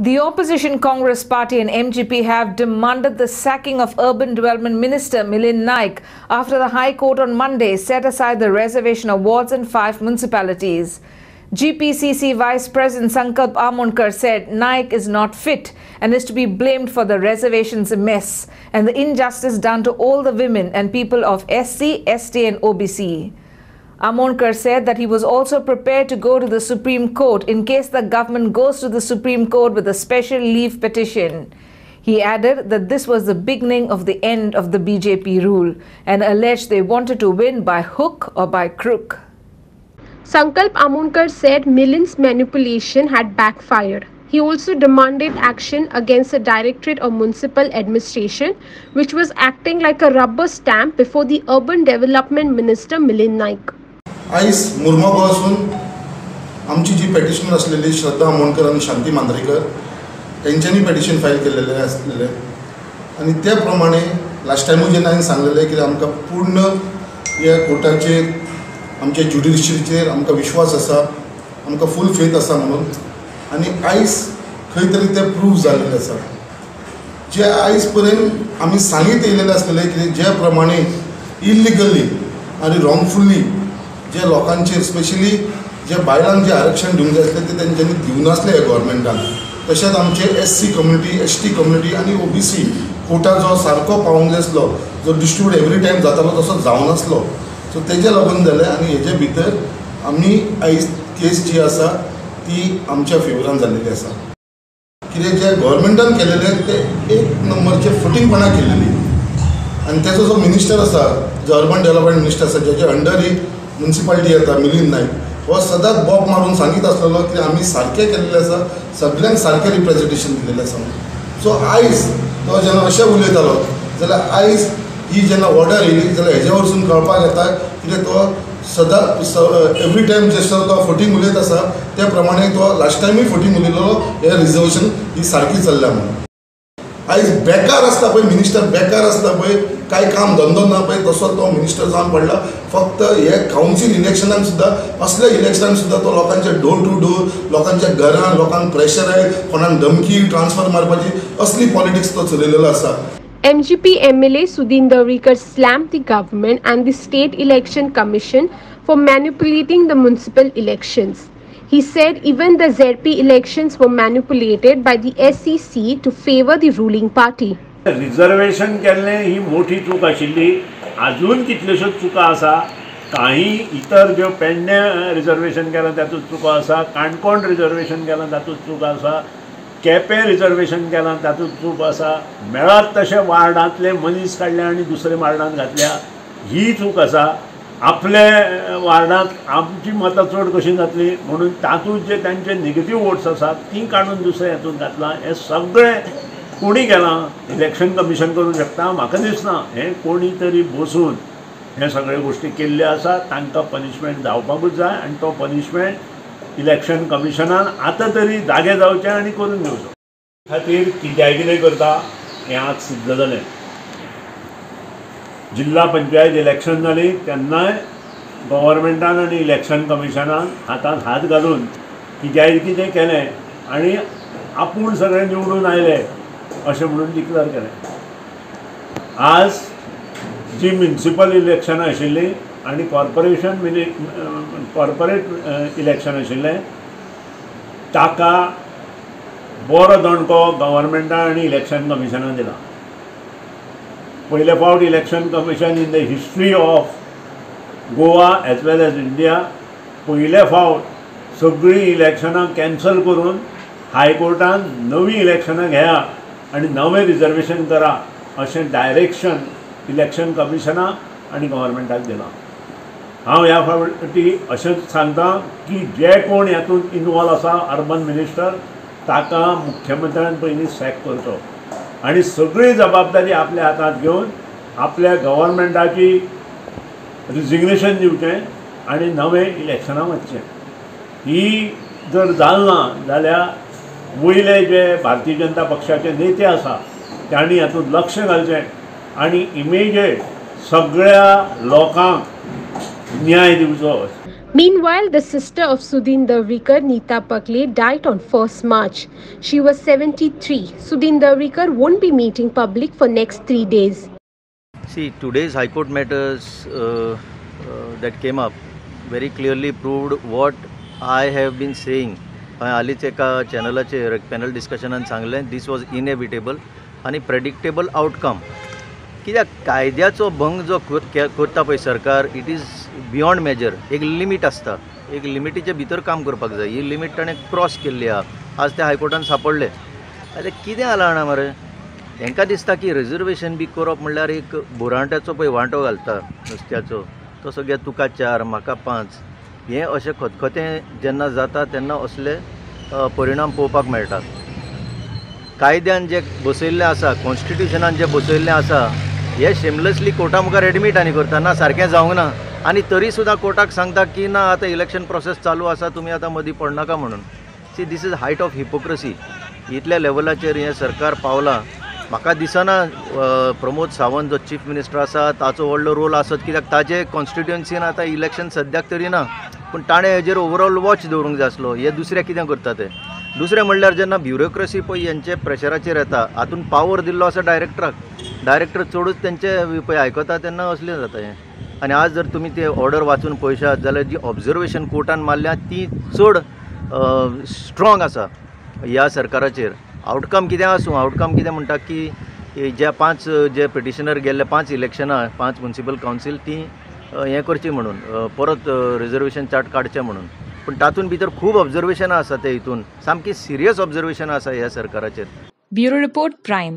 The opposition Congress Party and MGP have demanded the sacking of Urban Development Minister Milind Naik after the High Court on Monday set aside the reservation awards in five municipalities. GPCC Vice President Sankalp Amonkar said Naik is not fit and is to be blamed for the reservation's mess and the injustice done to all the women and people of SC, ST and OBC. Amonkar said that he was also prepared to go to the Supreme Court in case the government goes to the Supreme Court with a special leave petition. He added that this was the beginning of the end of the BJP rule and alleged they wanted to win by hook or by crook. Sankalp Amonkar said Milind's manipulation had backfired. He also demanded action against the Directorate of Municipal Administration, which was acting like a rubber stamp before the Urban Development Minister Milind Naik. आयज मुर्मागो असून आमची जी petitioner असलेली श्रद्धा आमोणकर आणि शांती मांद्रेकर तेंच्यांनी petition file केलेले असलेले. आणि त्या प्रमाणे लास्ट टायमूय जेन्ना हांवें सांगलेलें की आमकां पूर्ण ह्या कोर्टाचेर आमच्या ज्युडिशरीचेर आमकां विश्वास आसा आमकां फूल फेथ आसा म्हणून. आनी आयज खंय तरी तें प्रूव जाल्लेलें आसा जे आयज पर्यंत आमी सांगीत येयलेलें आसलेलें की ज्या प्रमाणे इल्लिगली आनी रॉंगफुल्ली जे लोकांचेर स्पेशली जे बायलांक जे आरक्षण दिवंक जाय आसलें ते तेंच्यांनी दिवनासलें ह्या गोवोरमेंटान तशेंच आमचे S C community S T community आनी ओ बी सी कोटा जो सारको पावूंक जाय आसलो जो डिस्ट्रीब्यूट एवरी टायम जातालो तसो जावनासलो सो तेजे लागून जालें आनी हेजे भितर आमी आयज केस जी आसा ती आमच्या फेवरान जाल्लेली आसा कितें जे गोवोरमेंटान केलेलें ते एक नंबरचे फुटींगपणां केलेली. आनी तेजो जो मिनिस्टर आसा जो अर्बन डेव्हलपमेंट मिनिस्टर आसा जेजे अंडर ही म्युन्सिपालिटी येता मिलिंद नायक हो सदांच बॉब मारून सांगीत आसलेलो की आमी सारकें केल्लें आसा सगळ्यांक सारकें रिप्रेझेंटेशन दिलेलें आसा सो आयज तो जेन्ना अशें उलयतालो जाल्यार आयज ही जेन्ना ऑर्डर येयली जाल्यार हेजे वरसून कळपाक येता कित्याक तो सदांच एवरी टायम जसो तो फोटींग उलयत आसा त्या प्रमाणे तो लास्ट टायमूय फोटींग उलयलो हे रिजर्वेशन ही सारकी चल्ल्या म्हणून. आयज बेकार आसता पळय मिनिस्टर बेकार आसता पळय कांय काम धंदो ना पळय तसो तो मिनिस्टर जावन पडला फक्त हे कावन्सील इलेक्शनाक सुद्दां असल्या इलेक्शनाक सुद्दां तो लोकांचे डोर टू डोर लोकांच्या घरान लोकांक प्रेशरायज कोणाक धमकी ट्रान्सफर मारपाची असली पॉलिटिक्स तो चलयलेलो आसा MGP MLA Sudin Darwekar slammed the government and the State Election Commission for manipulating the municipal elections. He said even the ZP elections were manipulated by the SEC to favor the ruling party. Reservation केल्लें ही मोठी चूक आशिल्ली आजून कितल्योश्योच चुका आसा काही इतर ज्यो पेडणे रिजर्वेशन केलां तातूंत चुको आसा काणकोण रिजर्वेशन केलां तातूंत चूक आसा केपें रिजर्वेशन केलां तातूंत चूक आसा मेळत तशें वार्डांतले मनीस काडले आनी दुसरे वार्डांत घातल्या. ही चूक आसा आपले वार्डांत आमची मतां चड कशी जातली? म्हणून तातूंत जे तांचे नेगेटीव वोट्स आसात ती काडून दुसऱ्या हातूंत घातलां. हें सगळें कोणी केलां इलेक्शन कमिशन करूंक शकता म्हाका दिसना. हें कोणी तरी बसून हे सगळे गोश्टी केल्ल्यो आसा तांकां पनिशमेंट जावपाकूच जाय आनी तो पनिशमेंट इलेक्शन कमिशनान आतां तरी जागे जावचें आनी करून घेवचो. खातीर कित्याय कितें करता हें आज सिद्ध जालें. जिल्ला पंचायत इलेक्शन जाली तेन्नाय गव्हर्मेंटान आनी इलेक्शन कमिशनान हातांत हात घालून कित्याय कितें केलें आनी आपूण सगळे निवडून आयले. अशें म्हणून डिक्लेअर केलें आज जी म्युन्सिपल इलेक्शनां आशिल्लीं आनी कॉर्पोरेशन मिनि कॉर्पोरेट इलेक्शन आशिल्लें ताका बरो दणको गव्हर्मेंटान आनी इलेक्शन कमिशनान दिला. पयले फावट election commission in the history of Goa as well as India पयले फावट सगळीं इलेक्शनां कॅन्सल करून हायकोर्टान नवीं इलेक्शनां घेया. आनी नवें रिजर्वेशन करा अशें डायरेक्शन इलेक्शन कमिशनाक आनी गव्हर्मेंटाक दिलां. हांव ह्या फावटी अशेंच सांगता की जे कोण हातूंत इनवॉल्व आसा अर्बन मिनिस्टर ताका मुख्यमंत्र्यान पयलीं सॅक करचो आनी सगळी जबाबदारी आपल्या हातांत घेवन आपल्या गव्हर्मेंटाची रिजिग्नेशन दिवचें आनी नवें इलेक्शनां वचचें ही जर जाल ना जाल्यार वयले जे भारतीय जनता पक्षाचे नेते आसा तांणी हातूंत लक्ष घालचें आनी इमिजिएट सगळ्या लोकांक न्याय दिवचो Meanwhile, the sister of Sudhinder Rikar, Neeta Pakle, died on 1st March. She was 73. Sudhinder Rikar won't be meeting public for next three days. See, today's High Court matters uh, uh, that came up very clearly proved what I have been saying. हांवें हालींच एका चॅनलाचेर panel डिस्कशनान सांगलें this was inevitable आनी predictable outcome कित्याक कायद्याचो भंग जो करता पळय सरकार इट इज बियोंड मेजर एक लिमीट आसता एक लिमिटीचे भितर काम करपाक जाय. ही लिमीट ताणें क्रॉस केल्ली आहा आज ते हायकोर्टान सापडले. आतां कितें जालां जाणा मरे? तांकां दिसता की रिजर्वेशन बी करप म्हणल्यार एक बुरांट्याचो पळय वांटो घालता नुस्त्याचो. तो सगळ्या तुका चार म्हाका पांच. हें अशें खतखतें जेन्ना जाता तेन्ना असले परिणाम पळोवपाक मेळटात कायद्यान जे बसयल्लें आसा कॉन्स्टिट्युशनान जें बसयल्लें आसा हें शेमलेसली कोर्टा मुखार एडमीट आनी करता ना सारकें जावंक ना. आनी तरी सुद्दां कोर्टाक सांगता की ना आतां इलेक्शन प्रोसेस चालू आसा तुमी आतां मदीं पडनाका म्हणून. See this is height of hypocrisy इतल्या लेवलाचेर हें सरकार पावलां. म्हाका दिसना प्रमोद सावंत जो चीफ मिनिस्टर आसा ताचो व्हडलो रोल आसत कित्याक ताजे कॉन्स्टिट्युएन्सीन आतां इलेक्शन सद्याक तरी ना. पूण ताणें हेजेर ओवरऑल वॉच दवरूंक जाय आसलो हे दुसरें कितें करता ते? दुसरें म्हणल्यार जेन्ना ब्युरोक्रसी पळय हेंचे प्रेशराचेर येता हातूंत पावर दिल्लो आसा डायरेक्टराक डायरेक्टर चडूच तेंचे पळय आयकता तेन्ना असलें जाता हें. आनी आज जर तुमी ते ऑर्डर वाचून पळयशात जाल्यार जी ऑब्जर्वेशन कोर्टान मारल्या ती चड स्ट्रॉंग आसा ह्या सरकाराचेर. आउटकम कितें आसूं आउटकम कितें म्हणटा की ज्या जे पांच जे पिटिशनर गेल्ले पांच इलेक्शनां पांच म्युन्सिपल कावन्सील ती हें करची म्हणून परत रिजर्वेशन चार्ट काडचें म्हणून. पूण तातूंत भितर खूब ऑब्जर्वेशनां आसा ते हितून सामकी सिरियस ऑब्जर्वेशनां आसा ह्या सरकाराचेर ब्युरो रिपोर्ट Prime.